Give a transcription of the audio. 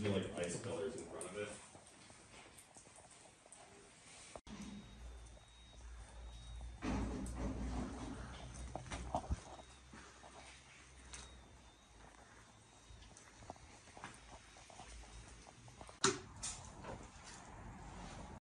These are like ice pillars in front of it.